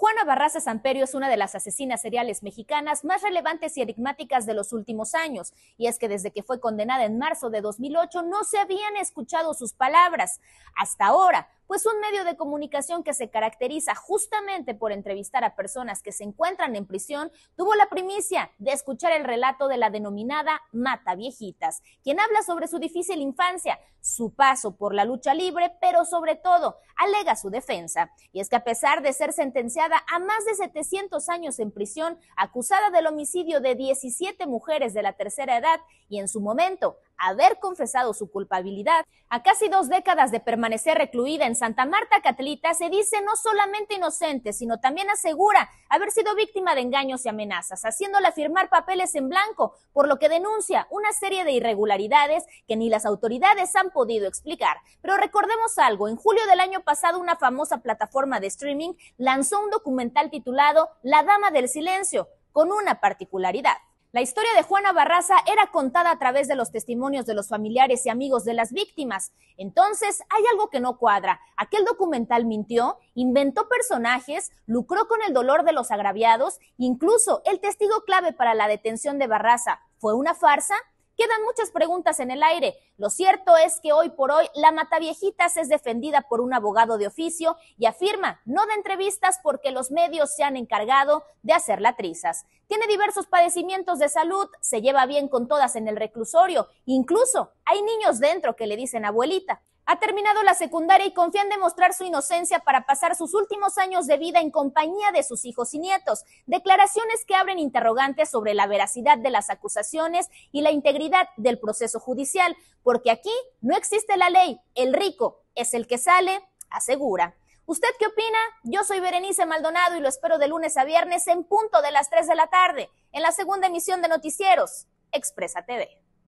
Juana Barraza Samperio es una de las asesinas seriales mexicanas más relevantes y enigmáticas de los últimos años, y es que desde que fue condenada en marzo de 2008 no se habían escuchado sus palabras. Hasta ahora, pues un medio de comunicación que se caracteriza justamente por entrevistar a personas que se encuentran en prisión, tuvo la primicia de escuchar el relato de la denominada Mata Viejitas, quien habla sobre su difícil infancia, su paso por la lucha libre, pero sobre todo alega su defensa. Y es que a pesar de ser sentenciada a más de 700 años en prisión, acusada del homicidio de 17 mujeres de la tercera edad y en su momento haber confesado su culpabilidad, a casi dos décadas de permanecer recluida en Santa Marta Catlita, se dice no solamente inocente, sino también asegura haber sido víctima de engaños y amenazas, haciéndola firmar papeles en blanco, por lo que denuncia una serie de irregularidades que ni las autoridades han podido explicar. Pero recordemos algo, en julio del año pasado una famosa plataforma de streaming lanzó un documental titulado La Dama del Silencio, con una particularidad. La historia de Juana Barraza era contada a través de los testimonios de los familiares y amigos de las víctimas. Entonces, hay algo que no cuadra. Aquel documental mintió, inventó personajes, lucró con el dolor de los agraviados, incluso el testigo clave para la detención de Barraza fue una farsa. Quedan muchas preguntas en el aire. Lo cierto es que hoy por hoy la Mataviejitas es defendida por un abogado de oficio y afirma no de entrevistas porque los medios se han encargado de hacerla trizas. Tiene diversos padecimientos de salud, se lleva bien con todas en el reclusorio, incluso hay niños dentro que le dicen abuelita. Ha terminado la secundaria y confía en demostrar su inocencia para pasar sus últimos años de vida en compañía de sus hijos y nietos. Declaraciones que abren interrogantes sobre la veracidad de las acusaciones y la integridad del proceso judicial, porque aquí no existe la ley. El rico es el que sale, asegura. ¿Usted qué opina? Yo soy Berenice Maldonado y lo espero de lunes a viernes en punto de las 3 de la tarde, en la segunda emisión de Noticieros, Expresa TV.